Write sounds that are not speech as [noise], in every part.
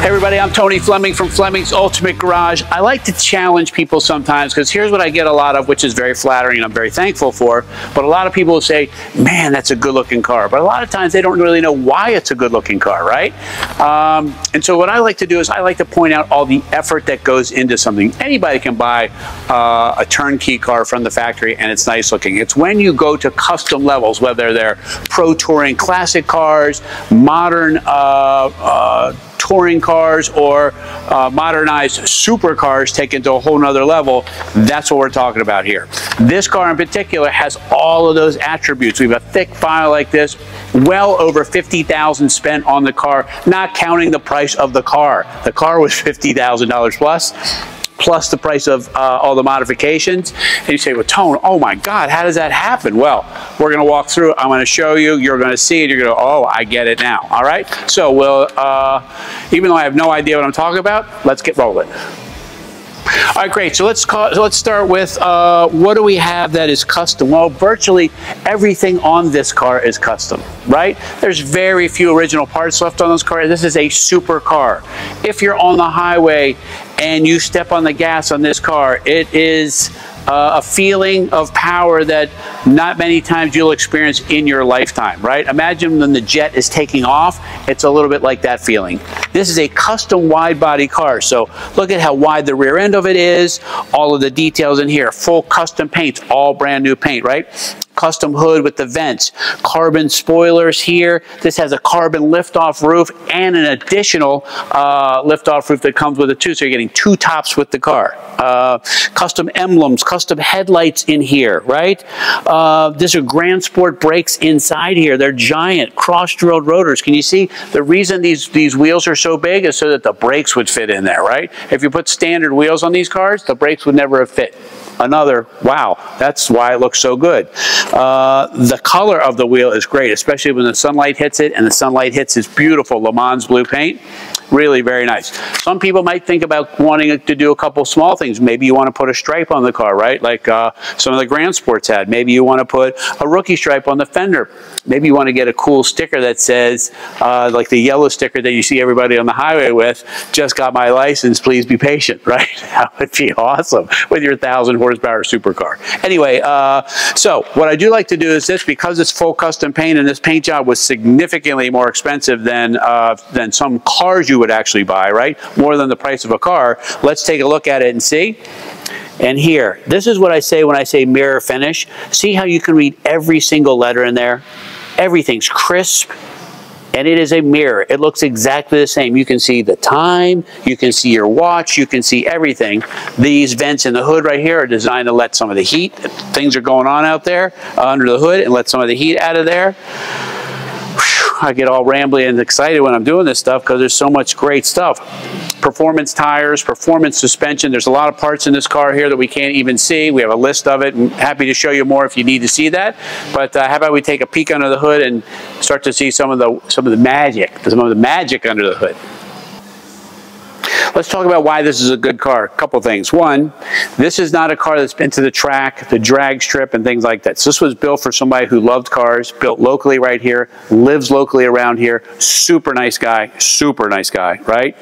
Hey everybody, I'm Tony Fleming from Fleming's Ultimate Garage. I like to challenge people sometimes because here's what I get a lot of, which is very flattering and I'm very thankful for. But a lot of people will say, man, that's a good looking car. But a lot of times they don't really know why it's a good looking car, right? Um, and so what I like to do is I like to point out all the effort that goes into something. Anybody can buy uh, a turnkey car from the factory and it's nice looking. It's when you go to custom levels, whether they're pro touring classic cars, modern uh, uh, touring cars or uh, modernized supercars taken to a whole nother level, that's what we're talking about here. This car in particular has all of those attributes. We have a thick file like this, well over 50,000 spent on the car, not counting the price of the car. The car was $50,000 plus plus the price of uh, all the modifications. And you say, well, Tone, oh my God, how does that happen? Well, we're going to walk through. I'm going to show you. You're going to see it. You're going to, oh, I get it now. All right. So we'll, uh, even though I have no idea what I'm talking about, let's get rolling. All right, great. So let's call, so let's start with uh, what do we have that is custom? Well, virtually everything on this car is custom, right? There's very few original parts left on this car. This is a super car. If you're on the highway and you step on the gas on this car, it is uh, a feeling of power that not many times you'll experience in your lifetime, right? Imagine when the jet is taking off, it's a little bit like that feeling. This is a custom wide body car, so look at how wide the rear end of it is, all of the details in here, full custom paint, all brand new paint, right? Custom hood with the vents, carbon spoilers here. This has a carbon liftoff roof and an additional uh, liftoff roof that comes with it too. So you're getting two tops with the car. Uh, custom emblems, custom headlights in here, right? Uh, these are Grand Sport brakes inside here. They're giant cross-drilled rotors. Can you see the reason these, these wheels are so big is so that the brakes would fit in there, right? If you put standard wheels on these cars, the brakes would never have fit another, wow, that's why it looks so good. Uh, the color of the wheel is great, especially when the sunlight hits it, and the sunlight hits this beautiful Le Mans blue paint. Really very nice. Some people might think about wanting to do a couple small things. Maybe you want to put a stripe on the car, right? Like uh, some of the Grand Sports had. Maybe you want to put a rookie stripe on the fender. Maybe you want to get a cool sticker that says, uh, like the yellow sticker that you see everybody on the highway with, just got my license, please be patient, [laughs] right? that would be awesome with your 1,000 horsepower supercar. Anyway, uh, so what I do like to do is this, because it's full custom paint and this paint job was significantly more expensive than, uh, than some cars you would actually buy, right? More than the price of a car. Let's take a look at it and see. And here, this is what I say when I say mirror finish. See how you can read every single letter in there? Everything's crisp, and it is a mirror. It looks exactly the same. You can see the time, you can see your watch, you can see everything. These vents in the hood right here are designed to let some of the heat, things are going on out there uh, under the hood, and let some of the heat out of there. I get all rambly and excited when I'm doing this stuff because there's so much great stuff. Performance tires, performance suspension. There's a lot of parts in this car here that we can't even see. We have a list of it. I'm happy to show you more if you need to see that. But uh, how about we take a peek under the hood and start to see some of the some of the magic, some of the magic under the hood. Let's talk about why this is a good car. A couple things. One, this is not a car that's been to the track, the drag strip, and things like that. So this was built for somebody who loved cars, built locally right here, lives locally around here. Super nice guy, super nice guy, right?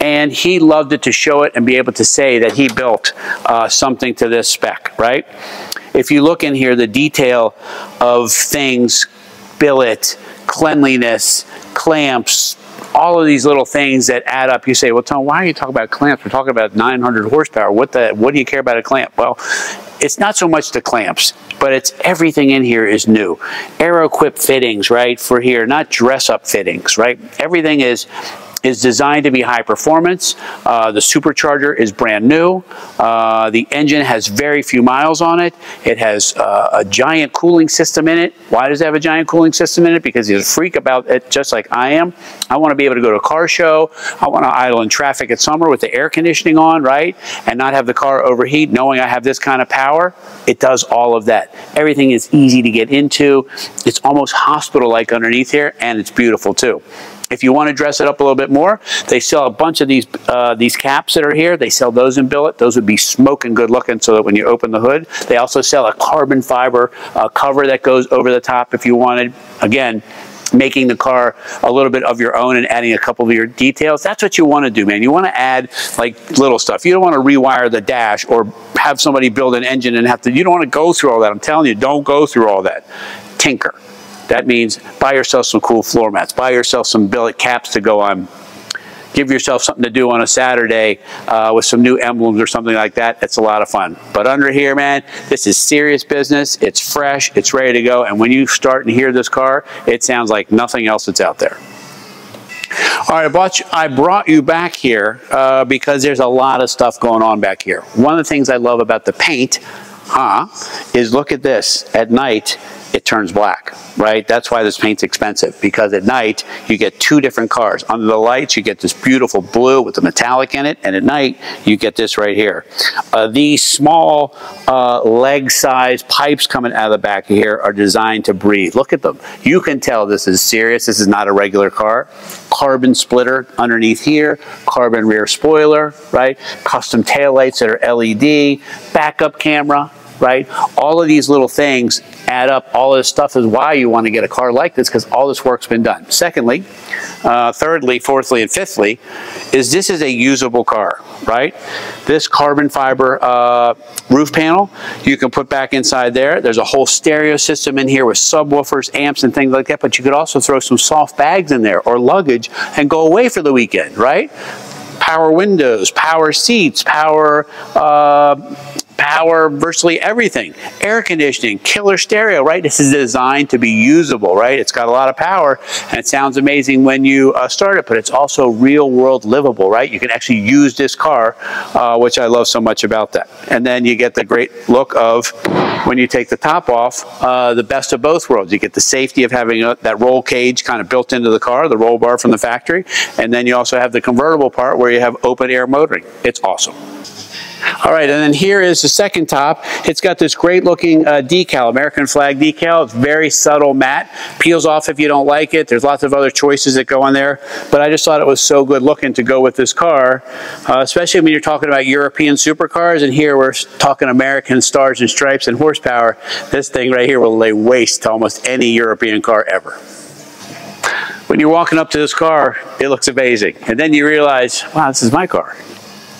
And he loved it to show it and be able to say that he built uh, something to this spec, right? If you look in here, the detail of things, billet, cleanliness, clamps, all of these little things that add up. You say, well, Tom, why are you talking about clamps? We're talking about 900 horsepower. What the? What do you care about a clamp? Well, it's not so much the clamps, but it's everything in here is new. Aeroquip fittings, right, for here, not dress-up fittings, right? Everything is is designed to be high performance. Uh, the supercharger is brand new. Uh, the engine has very few miles on it. It has uh, a giant cooling system in it. Why does it have a giant cooling system in it? Because he's a freak about it just like I am. I want to be able to go to a car show. I want to idle in traffic at summer with the air conditioning on, right? And not have the car overheat knowing I have this kind of power. It does all of that. Everything is easy to get into. It's almost hospital-like underneath here and it's beautiful too. If you want to dress it up a little bit more, they sell a bunch of these uh, these caps that are here. They sell those in billet. Those would be smoking good looking so that when you open the hood, they also sell a carbon fiber uh, cover that goes over the top if you wanted. Again, making the car a little bit of your own and adding a couple of your details. That's what you want to do, man. You want to add like little stuff. You don't want to rewire the dash or have somebody build an engine and have to, you don't want to go through all that. I'm telling you, don't go through all that. Tinker. That means buy yourself some cool floor mats, buy yourself some billet caps to go on give yourself something to do on a Saturday uh, with some new emblems or something like that. It's a lot of fun. But under here, man, this is serious business. It's fresh. It's ready to go. And when you start and hear this car, it sounds like nothing else that's out there. All right, I brought you, I brought you back here uh, because there's a lot of stuff going on back here. One of the things I love about the paint, huh, is look at this. At night, turns black, right? That's why this paint's expensive because at night you get two different cars. Under the lights you get this beautiful blue with the metallic in it and at night you get this right here. Uh, these small uh, leg size pipes coming out of the back of here are designed to breathe. Look at them. You can tell this is serious. This is not a regular car. Carbon splitter underneath here, carbon rear spoiler, right? Custom taillights that are LED, backup camera, right? All of these little things add up. All of this stuff is why you want to get a car like this because all this work's been done. Secondly, uh, thirdly, fourthly, and fifthly, is this is a usable car, right? This carbon fiber uh, roof panel, you can put back inside there. There's a whole stereo system in here with subwoofers, amps, and things like that, but you could also throw some soft bags in there or luggage and go away for the weekend, right? Power windows, power seats, power uh, power virtually everything. Air conditioning, killer stereo, right? This is designed to be usable, right? It's got a lot of power and it sounds amazing when you uh, start it, but it's also real world livable, right? You can actually use this car, uh, which I love so much about that. And then you get the great look of when you take the top off, uh, the best of both worlds. You get the safety of having a, that roll cage kind of built into the car, the roll bar from the factory, and then you also have the convertible part where you have open air motoring. It's awesome. All right, and then here is the second top. It's got this great looking uh, decal, American flag decal. It's very subtle matte. Peels off if you don't like it. There's lots of other choices that go on there, but I just thought it was so good looking to go with this car, uh, especially when you're talking about European supercars, and here we're talking American stars and stripes and horsepower. This thing right here will lay waste to almost any European car ever when you're walking up to this car, it looks amazing. And then you realize, wow, this is my car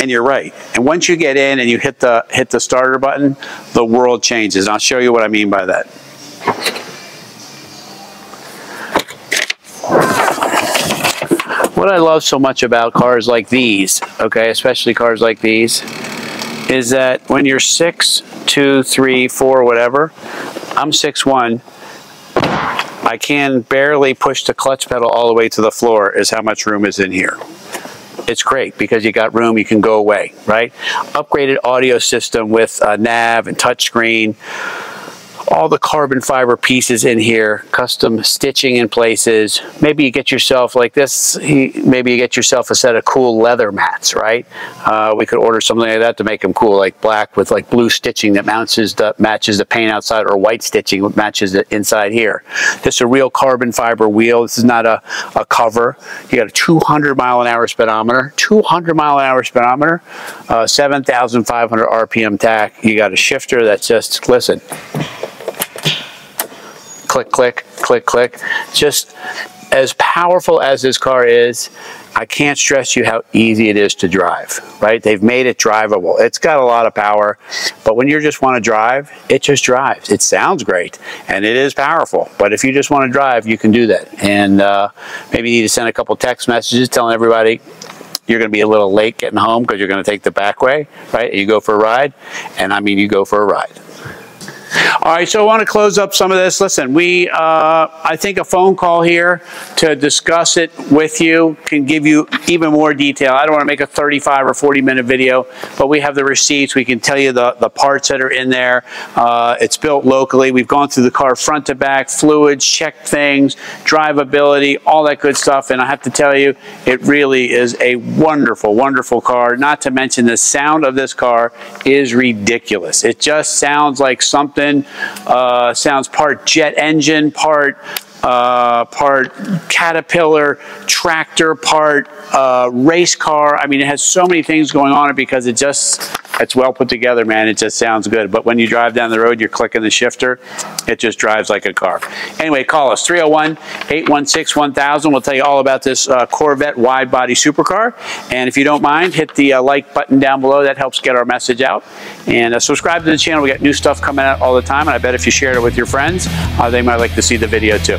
and you're right. And once you get in and you hit the hit the starter button, the world changes. And I'll show you what I mean by that. What I love so much about cars like these, okay, especially cars like these, is that when you're six, two, three, four, whatever, I'm six one. I can barely push the clutch pedal all the way to the floor is how much room is in here it's great because you got room, you can go away, right? Upgraded audio system with a nav and touchscreen all the carbon fiber pieces in here, custom stitching in places. Maybe you get yourself like this, maybe you get yourself a set of cool leather mats, right? Uh, we could order something like that to make them cool, like black with like blue stitching that matches the, matches the paint outside or white stitching that matches the inside here. This is a real carbon fiber wheel. This is not a, a cover. You got a 200 mile an hour speedometer, 200 mile an hour speedometer, uh, 7,500 RPM tach. You got a shifter that's just, listen, click, click, click, click. Just as powerful as this car is, I can't stress you how easy it is to drive, right? They've made it drivable. It's got a lot of power, but when you just want to drive, it just drives. It sounds great, and it is powerful, but if you just want to drive, you can do that. And uh, maybe you need to send a couple text messages telling everybody you're going to be a little late getting home because you're going to take the back way, right? You go for a ride, and I mean you go for a ride. All right, so I want to close up some of this. Listen, we, uh, I think a phone call here to discuss it with you can give you even more detail. I don't want to make a 35 or 40 minute video, but we have the receipts. We can tell you the, the parts that are in there. Uh, it's built locally. We've gone through the car front to back, fluids, checked things, drivability, all that good stuff. And I have to tell you, it really is a wonderful, wonderful car. Not to mention the sound of this car is ridiculous. It just sounds like something uh, sounds part jet engine, part uh, part Caterpillar tractor, part uh, race car. I mean, it has so many things going on it because it just, it's well put together, man. It just sounds good. But when you drive down the road, you're clicking the shifter, it just drives like a car. Anyway, call us 301-816-1000. We'll tell you all about this uh, Corvette wide body supercar. And if you don't mind, hit the uh, like button down below. That helps get our message out. And uh, subscribe to the channel. We got new stuff coming out all the time. And I bet if you shared it with your friends, uh, they might like to see the video too.